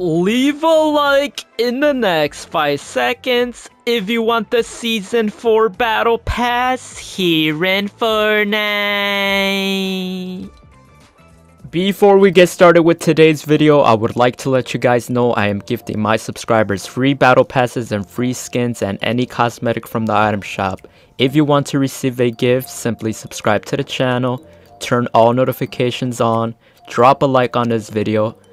Leave a like in the next 5 seconds if you want the Season 4 Battle Pass here in Fortnite. Before we get started with today's video, I would like to let you guys know I am gifting my subscribers free battle passes and free skins and any cosmetic from the item shop. If you want to receive a gift, simply subscribe to the channel, turn all notifications on, drop a like on this video,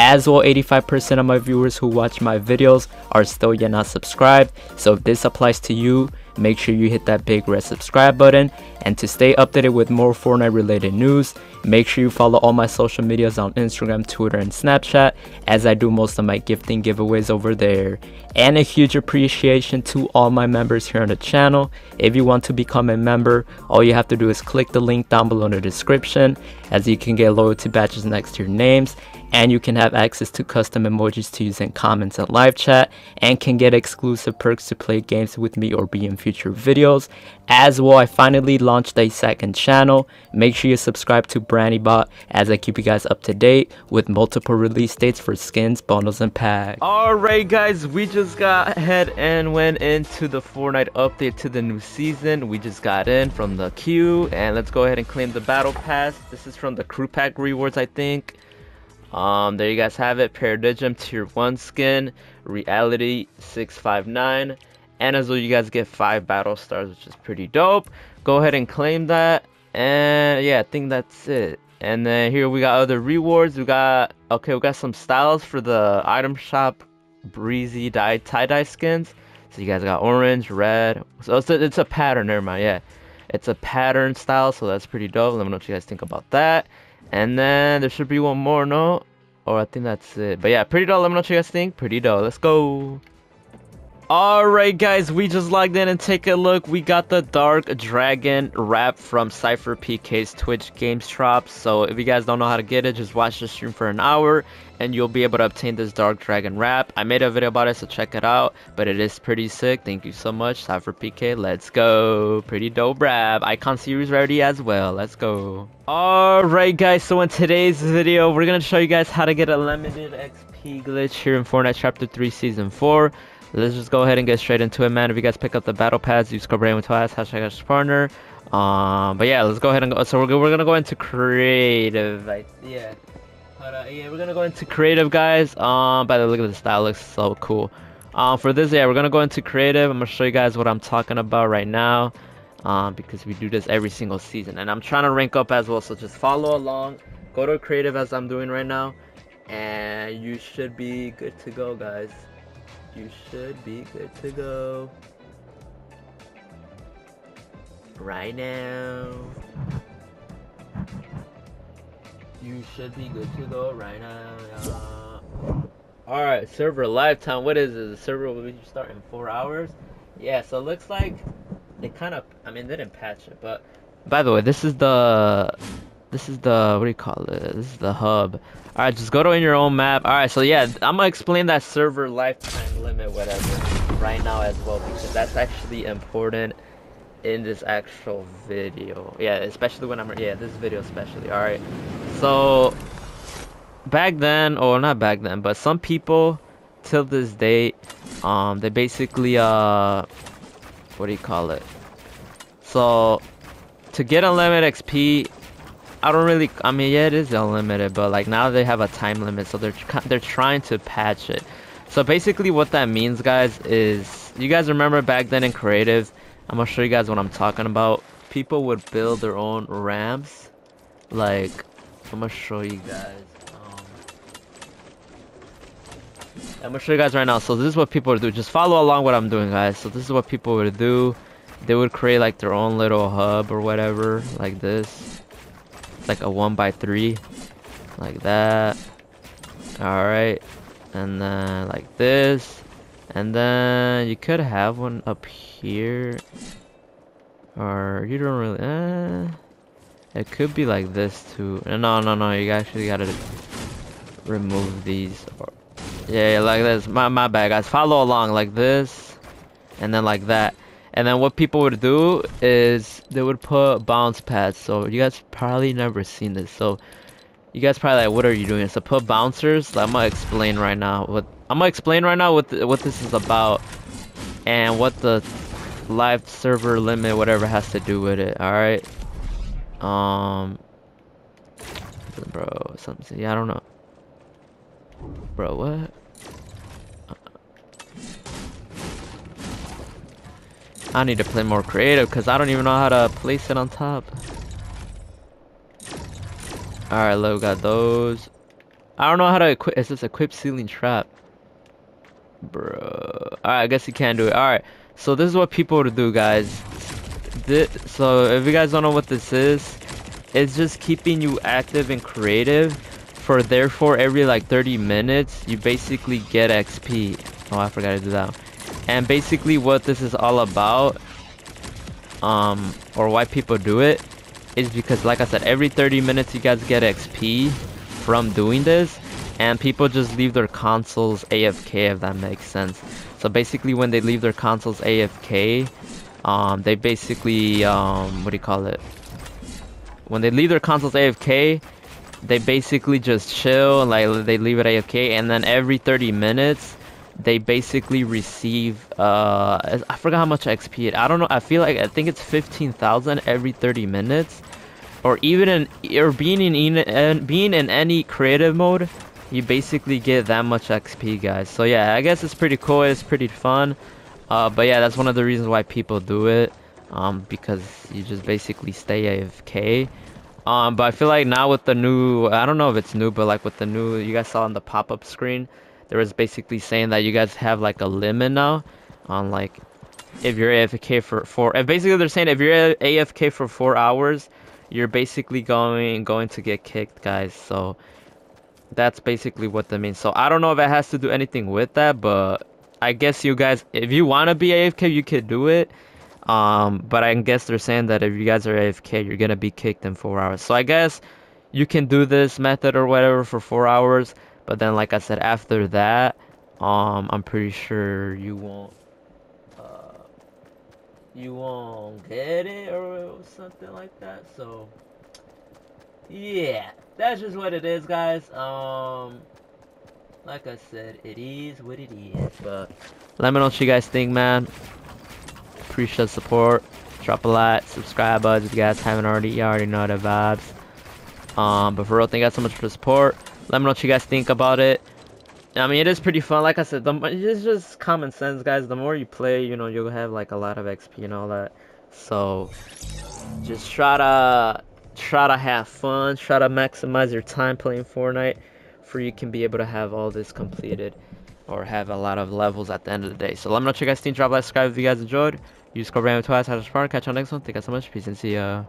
As well, 85% of my viewers who watch my videos are still yet not subscribed. So if this applies to you, make sure you hit that big red subscribe button. And to stay updated with more Fortnite related news, make sure you follow all my social medias on Instagram, Twitter, and Snapchat as I do most of my gifting giveaways over there. And a huge appreciation to all my members here on the channel. If you want to become a member, all you have to do is click the link down below in the description as you can get loyalty badges next to your names and you can have access to custom emojis to use in comments and live chat and can get exclusive perks to play games with me or be in future videos. As well i finally launched a second channel. Make sure you subscribe to BraniBot as i keep you guys up to date with multiple release dates for skins bundles and packs. All right guys we just got ahead and went into the fortnite update to the new season. We just got in from the queue and let's go ahead and claim the battle pass. This is from the crew pack rewards i think. Um, there you guys have it. Paradigm Tier 1 skin, Reality 659. And as well, you guys get 5 battle stars, which is pretty dope. Go ahead and claim that. And yeah, I think that's it. And then here we got other rewards. We got, okay, we got some styles for the item shop breezy dye tie-dye skins. So you guys got orange, red. So it's a, it's a pattern, never mind, yeah. It's a pattern style, so that's pretty dope. Let me know what you guys think about that. And then there should be one more, no? Or I think that's it. But yeah, pretty dope. Let me know what you guys think. Pretty dope. Let's go. Alright guys, we just logged in and take a look. We got the Dark Dragon wrap from Sypher PK's Twitch Games Drop. So if you guys don't know how to get it, just watch the stream for an hour and you'll be able to obtain this Dark Dragon wrap. I made a video about it, so check it out. But it is pretty sick. Thank you so much, Sypher PK. Let's go. Pretty dope wrap. Icon series rarity as well. Let's go. Alright guys, so in today's video, we're going to show you guys how to get a limited XP glitch here in Fortnite Chapter 3 Season 4. Let's just go ahead and get straight into it, man. If you guys pick up the battle pads, use code with twice, hashtag partner. Um, but yeah, let's go ahead and go. So we're, we're gonna go into creative. Yeah. But uh, yeah, we're gonna go into creative, guys. Um, by the look at the style, looks so cool. Um, for this, yeah, we're gonna go into creative. I'm gonna show you guys what I'm talking about right now. Um, because we do this every single season, and I'm trying to rank up as well. So just follow along. Go to creative as I'm doing right now, and you should be good to go, guys you should be good to go. Right now. You should be good to go right now. Yeah. Alright, server lifetime. What is it? The server will be starting in four hours? Yeah, so it looks like they kind of, I mean, they didn't patch it, but by the way, this is the this is the what do you call it this is the hub all right just go to in your own map all right so yeah i'm gonna explain that server lifetime limit whatever right now as well because that's actually important in this actual video yeah especially when i'm yeah this video especially all right so back then or not back then but some people till this date um they basically uh what do you call it so to get unlimited xp I don't really. I mean, yeah, it is unlimited, but like now they have a time limit, so they're they're trying to patch it. So basically, what that means, guys, is you guys remember back then in creative. I'm gonna show you guys what I'm talking about. People would build their own ramps. Like, I'm gonna show you guys. Um, I'm gonna show you guys right now. So this is what people would do. Just follow along what I'm doing, guys. So this is what people would do. They would create like their own little hub or whatever, like this like a one by three like that all right and then like this and then you could have one up here Or you don't really, uh, it could be like this too. No, no, no, you actually gotta remove these. Yeah, yeah, like this. My, my bad, guys. Follow along like this, and then like that. And then what people would do is they would put bounce pads. So you guys probably never seen this. So you guys probably like, what are you doing? So put bouncers. I'm gonna explain right now. What I'm gonna explain right now what what this is about, and what the live server limit, whatever, has to do with it. All right. Um, bro, something. Yeah, I don't know. Bro, what? I need to play more creative because I don't even know how to place it on top. Alright, look, got those. I don't know how to equip. Is this equip ceiling trap? Bro. Alright, I guess you can't do it. Alright, so this is what people do, guys. This, so if you guys don't know what this is, it's just keeping you active and creative. For therefore, every like 30 minutes, you basically get XP. Oh, I forgot to do that and basically what this is all about um or why people do it is because like I said every 30 minutes you guys get XP from doing this and people just leave their consoles AFK if that makes sense. So basically when they leave their consoles AFK um they basically um what do you call it? When they leave their consoles AFK they basically just chill like they leave it AFK and then every 30 minutes they basically receive uh I forgot how much XP it I don't know I feel like I think it's 15,000 every 30 minutes. Or even in or being in, in being in any creative mode you basically get that much XP guys. So yeah I guess it's pretty cool it's pretty fun. Uh, but yeah that's one of the reasons why people do it um, because you just basically stay AFK um, but I feel like now with the new I don't know if it's new but like with the new you guys saw on the pop-up screen there was basically saying that you guys have like a limit now on like if you're AFK for four. And basically, they're saying if you're AFK for four hours, you're basically going going to get kicked, guys. So that's basically what that means. So I don't know if it has to do anything with that, but I guess you guys, if you want to be AFK, you could do it. Um, but I guess they're saying that if you guys are AFK, you're gonna be kicked in four hours. So I guess you can do this method or whatever for four hours. But then, like I said, after that, um, I'm pretty sure you won't, uh, you won't get it or something like that. So, yeah, that's just what it is, guys. Um, like I said, it is what it is. But let me know what you guys think, man. Appreciate the support. Drop a like, subscribe, buds. If you guys haven't already, you already know the vibes. Um, but for real, thank you guys so much for the support. Let me know what you guys think about it. I mean, it is pretty fun. Like I said, the, it's just common sense, guys. The more you play, you know, you'll have like a lot of XP and all that. So, just try to try to have fun. Try to maximize your time playing Fortnite, for you can be able to have all this completed, or have a lot of levels at the end of the day. So let me know what you guys think. Drop a like, subscribe if you guys enjoyed. Use code RAM twice. Catch you on next one. Thank you guys so much. Peace and see ya.